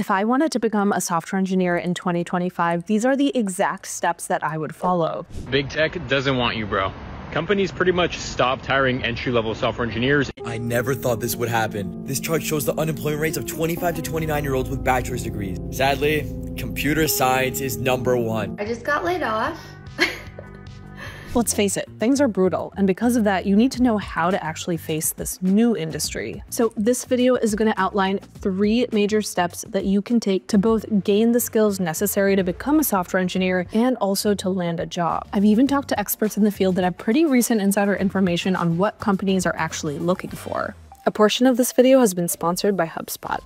If I wanted to become a software engineer in 2025, these are the exact steps that I would follow. Big tech doesn't want you, bro. Companies pretty much stopped hiring entry level software engineers. I never thought this would happen. This chart shows the unemployment rates of 25 to 29 year olds with bachelor's degrees. Sadly, computer science is number one. I just got laid off. Let's face it, things are brutal, and because of that, you need to know how to actually face this new industry. So this video is going to outline three major steps that you can take to both gain the skills necessary to become a software engineer and also to land a job. I've even talked to experts in the field that have pretty recent insider information on what companies are actually looking for. A portion of this video has been sponsored by HubSpot.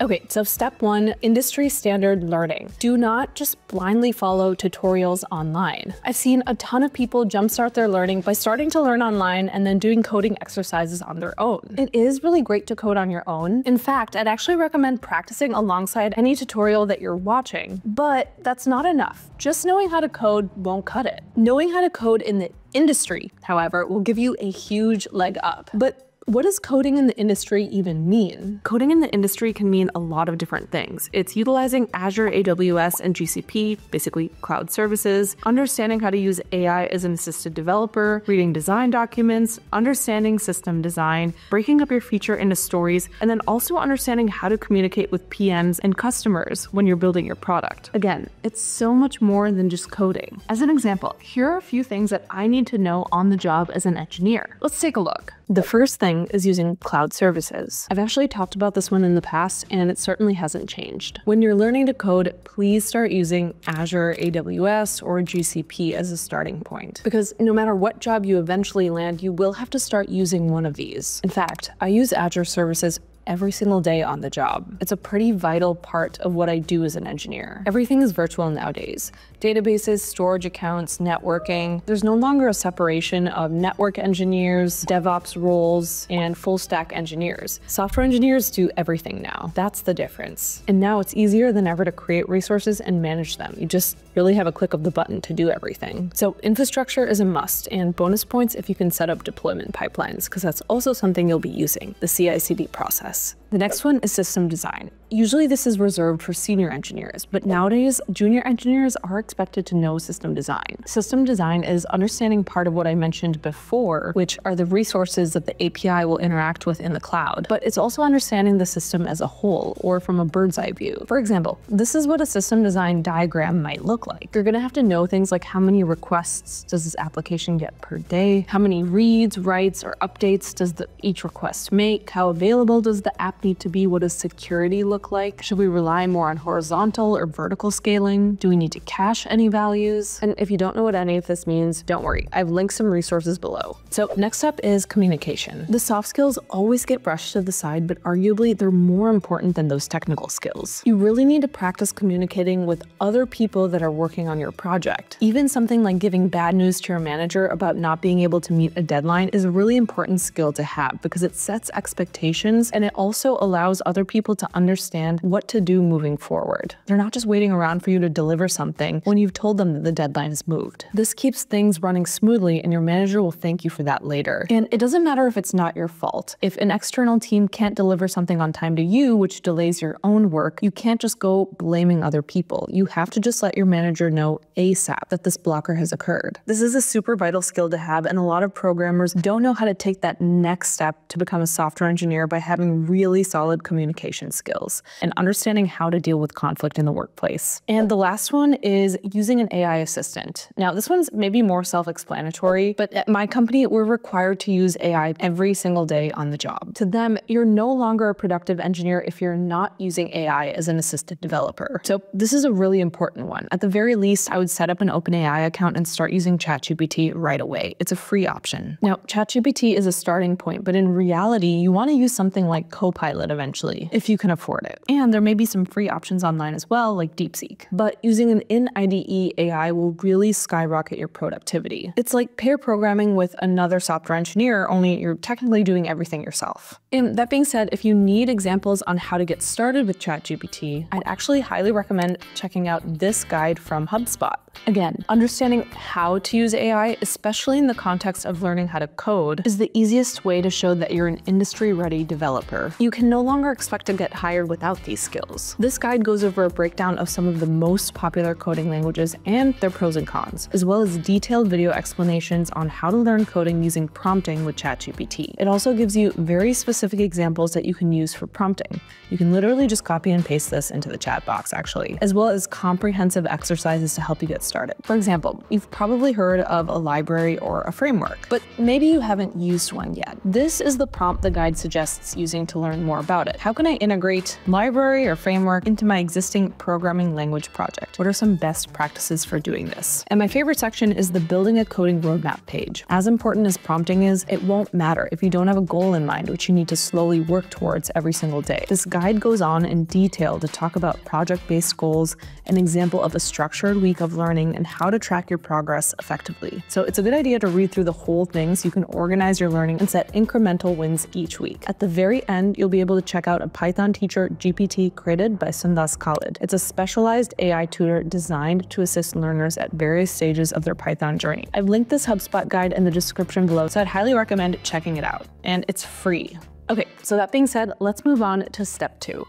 Okay, so step one, industry standard learning. Do not just blindly follow tutorials online. I've seen a ton of people jumpstart their learning by starting to learn online and then doing coding exercises on their own. It is really great to code on your own. In fact, I'd actually recommend practicing alongside any tutorial that you're watching, but that's not enough. Just knowing how to code won't cut it. Knowing how to code in the industry, however, will give you a huge leg up. But what does coding in the industry even mean? Coding in the industry can mean a lot of different things. It's utilizing Azure, AWS, and GCP, basically cloud services, understanding how to use AI as an assisted developer, reading design documents, understanding system design, breaking up your feature into stories, and then also understanding how to communicate with PMs and customers when you're building your product. Again, it's so much more than just coding. As an example, here are a few things that I need to know on the job as an engineer. Let's take a look. The first thing is using cloud services. I've actually talked about this one in the past, and it certainly hasn't changed. When you're learning to code, please start using Azure, AWS, or GCP as a starting point. Because no matter what job you eventually land, you will have to start using one of these. In fact, I use Azure services every single day on the job. It's a pretty vital part of what I do as an engineer. Everything is virtual nowadays. Databases, storage accounts, networking. There's no longer a separation of network engineers, DevOps roles, and full stack engineers. Software engineers do everything now. That's the difference. And now it's easier than ever to create resources and manage them. You just really have a click of the button to do everything. So infrastructure is a must and bonus points if you can set up deployment pipelines because that's also something you'll be using, the CI/CD process us. The next one is system design. Usually this is reserved for senior engineers, but nowadays junior engineers are expected to know system design. System design is understanding part of what I mentioned before, which are the resources that the API will interact with in the cloud, but it's also understanding the system as a whole or from a bird's eye view. For example, this is what a system design diagram might look like. You're gonna have to know things like how many requests does this application get per day, how many reads, writes, or updates does the, each request make, how available does the app need to be, what does security look like? Should we rely more on horizontal or vertical scaling? Do we need to cache any values? And if you don't know what any of this means, don't worry. I've linked some resources below. So next up is communication. The soft skills always get brushed to the side, but arguably they're more important than those technical skills. You really need to practice communicating with other people that are working on your project. Even something like giving bad news to your manager about not being able to meet a deadline is a really important skill to have because it sets expectations and it also allows other people to understand what to do moving forward. They're not just waiting around for you to deliver something when you've told them that the deadline is moved. This keeps things running smoothly and your manager will thank you for that later. And it doesn't matter if it's not your fault. If an external team can't deliver something on time to you, which delays your own work, you can't just go blaming other people. You have to just let your manager know ASAP that this blocker has occurred. This is a super vital skill to have and a lot of programmers don't know how to take that next step to become a software engineer by having really solid communication skills and understanding how to deal with conflict in the workplace. And the last one is using an AI assistant. Now, this one's maybe more self-explanatory, but at my company, we're required to use AI every single day on the job. To them, you're no longer a productive engineer if you're not using AI as an assisted developer. So this is a really important one. At the very least, I would set up an OpenAI account and start using ChatGPT right away. It's a free option. Now, ChatGPT is a starting point, but in reality, you want to use something like Copilot eventually, if you can afford it it. And there may be some free options online as well, like DeepSeek. But using an in-IDE AI will really skyrocket your productivity. It's like pair programming with another software engineer, only you're technically doing everything yourself. And that being said, if you need examples on how to get started with ChatGPT, I'd actually highly recommend checking out this guide from HubSpot. Again, understanding how to use AI, especially in the context of learning how to code, is the easiest way to show that you're an industry-ready developer. You can no longer expect to get hired without these skills. This guide goes over a breakdown of some of the most popular coding languages and their pros and cons, as well as detailed video explanations on how to learn coding using prompting with ChatGPT. It also gives you very specific examples that you can use for prompting. You can literally just copy and paste this into the chat box, actually, as well as comprehensive exercises to help you get started. For example, you've probably heard of a library or a framework, but maybe you haven't used one yet. This is the prompt the guide suggests using to learn more about it. How can I integrate library or framework into my existing programming language project? What are some best practices for doing this? And my favorite section is the building a coding roadmap page. As important as prompting is, it won't matter if you don't have a goal in mind, which you need to slowly work towards every single day. This guide goes on in detail to talk about project-based goals, an example of a structured week of learning, and how to track your progress effectively. So it's a good idea to read through the whole thing so you can organize your learning and set incremental wins each week. At the very end, you'll be able to check out a Python teacher GPT created by Sundas Khalid. It's a specialized AI tutor designed to assist learners at various stages of their Python journey. I've linked this HubSpot guide in the description below, so I'd highly recommend checking it out. And it's free. Okay, so that being said, let's move on to step two.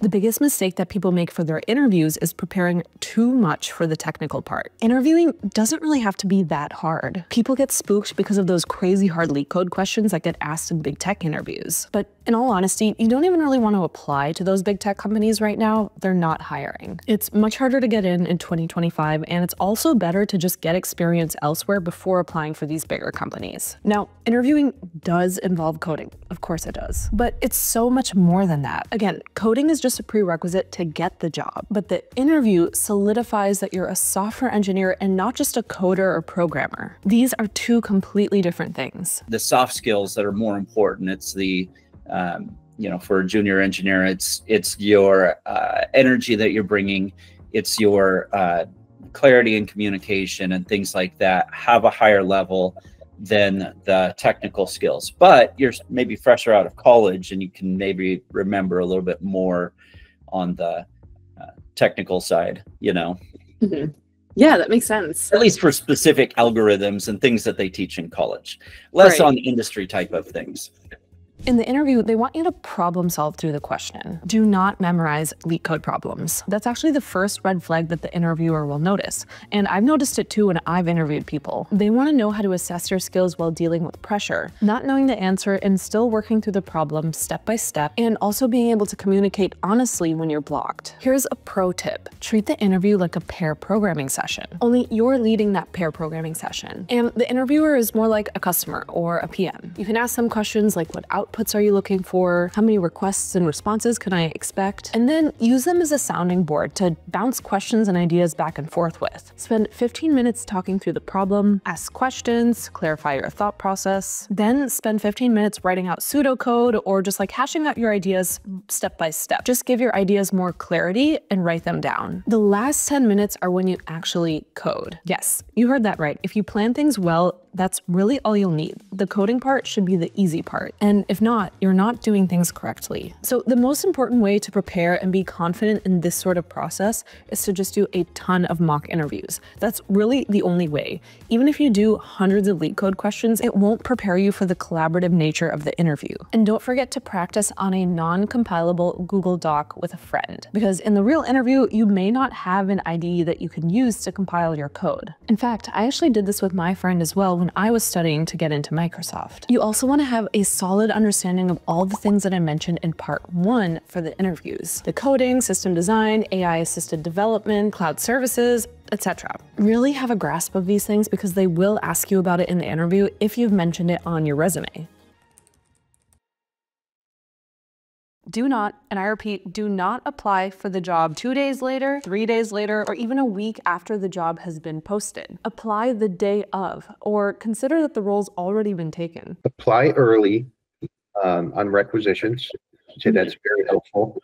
The biggest mistake that people make for their interviews is preparing too much for the technical part. Interviewing doesn't really have to be that hard. People get spooked because of those crazy hard LeetCode questions that get asked in big tech interviews. But in all honesty, you don't even really want to apply to those big tech companies right now. They're not hiring. It's much harder to get in in 2025, and it's also better to just get experience elsewhere before applying for these bigger companies. Now, interviewing does involve coding. Of course it does. But it's so much more than that. Again, coding is just just a prerequisite to get the job, but the interview solidifies that you're a software engineer and not just a coder or programmer. These are two completely different things. The soft skills that are more important, it's the um, you know, for a junior engineer, it's it's your uh, energy that you're bringing, it's your uh, clarity and communication and things like that. Have a higher level than the technical skills. But you're maybe fresher out of college and you can maybe remember a little bit more on the uh, technical side, you know. Mm-hmm. Yeah, that makes sense. At least for specific algorithms and things that they teach in college, less right. on industry type of things. In the interview, they want you to problem solve through the question. Do not memorize LeetCode problems. That's actually the first red flag that the interviewer will notice. And I've noticed it too when I've interviewed people. They want to know how to assess your skills while dealing with pressure, not knowing the answer and still working through the problem step by step, and also being able to communicate honestly when you're blocked. Here's a pro tip. Treat the interview like a pair programming session. Only you're leading that pair programming session. And the interviewer is more like a customer or a PM. You can ask them questions like what out outputs are you looking for? How many requests and responses can I expect? And then use them as a sounding board to bounce questions and ideas back and forth with. Spend 15 minutes talking through the problem, ask questions, clarify your thought process, then spend 15 minutes writing out pseudocode or just like hashing out your ideas step by step. Just give your ideas more clarity and write them down. The last 10 minutes are when you actually code. Yes, you heard that right. If you plan things well, that's really all you'll need. The coding part should be the easy part. And if not, you're not doing things correctly. So the most important way to prepare and be confident in this sort of process is to just do a ton of mock interviews. That's really the only way. Even if you do hundreds of LeetCode questions, it won't prepare you for the collaborative nature of the interview. And don't forget to practice on a non-compilable Google Doc with a friend, because in the real interview, you may not have an IDE that you can use to compile your code. In fact, I actually did this with my friend as well when I was studying to get into Microsoft. You also want to have a solid understanding of all the things that I mentioned in part one for the interviews. The coding, system design, AI-assisted development, cloud services, etc. Really have a grasp of these things because they will ask you about it in the interview if you've mentioned it on your resume. Do not, and I repeat, do not apply for the job two days later, three days later, or even a week after the job has been posted. Apply the day of, or consider that the role's already been taken. Apply early um, on requisitions. So that's very helpful.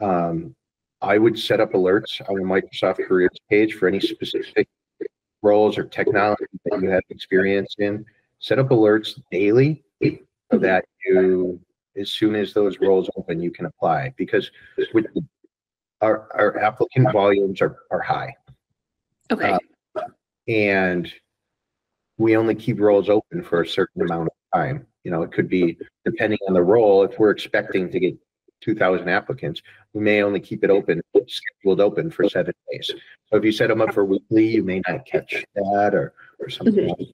Um, I would set up alerts on the Microsoft Careers page for any specific roles or technology that you have experience in. Set up alerts daily so that you as soon as those roles open, you can apply because with our, our applicant volumes are, are high. Okay. Uh, and we only keep roles open for a certain amount of time. You know, it could be depending on the role. If we're expecting to get 2,000 applicants, we may only keep it open, scheduled open for seven days. So if you set them up for weekly, you may not catch that or, or something else.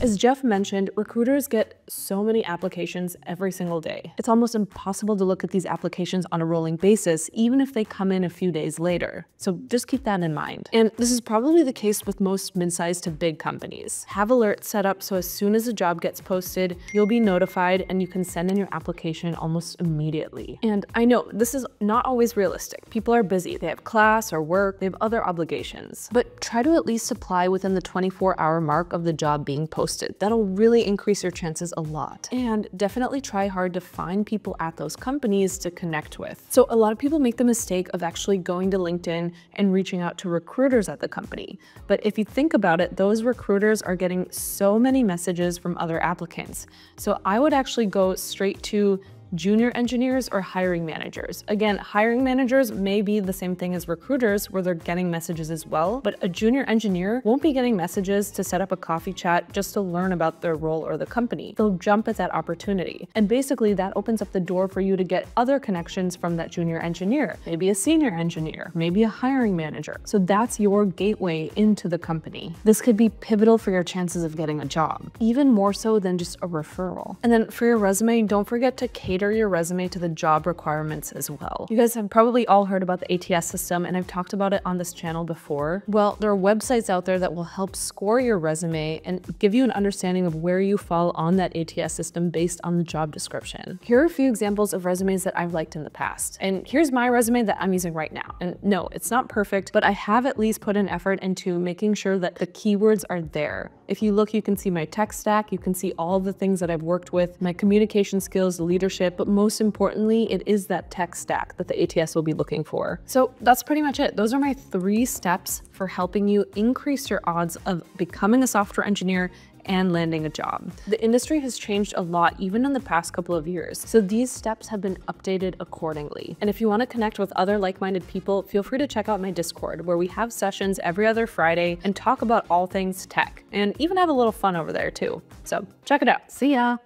As Jeff mentioned, recruiters get so many applications every single day. It's almost impossible to look at these applications on a rolling basis, even if they come in a few days later. So just keep that in mind. And this is probably the case with most mid-sized to big companies. Have alerts set up so as soon as a job gets posted, you'll be notified and you can send in your application almost immediately. And I know this is not always realistic. People are busy, they have class or work, they have other obligations. But try to at least apply within the 24 hour mark of the job being posted posted. That'll really increase your chances a lot. And definitely try hard to find people at those companies to connect with. So a lot of people make the mistake of actually going to LinkedIn and reaching out to recruiters at the company. But if you think about it, those recruiters are getting so many messages from other applicants. So I would actually go straight to junior engineers or hiring managers. Again, hiring managers may be the same thing as recruiters where they're getting messages as well, but a junior engineer won't be getting messages to set up a coffee chat just to learn about their role or the company. They'll jump at that opportunity. And basically that opens up the door for you to get other connections from that junior engineer, maybe a senior engineer, maybe a hiring manager. So that's your gateway into the company. This could be pivotal for your chances of getting a job, even more so than just a referral. And then for your resume, don't forget to cater your resume to the job requirements as well. You guys have probably all heard about the ATS system and I've talked about it on this channel before. Well, there are websites out there that will help score your resume and give you an understanding of where you fall on that ATS system based on the job description. Here are a few examples of resumes that I've liked in the past. And here's my resume that I'm using right now. And no, it's not perfect, but I have at least put an effort into making sure that the keywords are there. If you look, you can see my tech stack, you can see all the things that I've worked with, my communication skills, leadership, but most importantly, it is that tech stack that the ATS will be looking for. So that's pretty much it. Those are my three steps for helping you increase your odds of becoming a software engineer and landing a job. The industry has changed a lot even in the past couple of years, so these steps have been updated accordingly. And if you want to connect with other like-minded people, feel free to check out my Discord where we have sessions every other Friday and talk about all things tech and even have a little fun over there too. So check it out. See ya!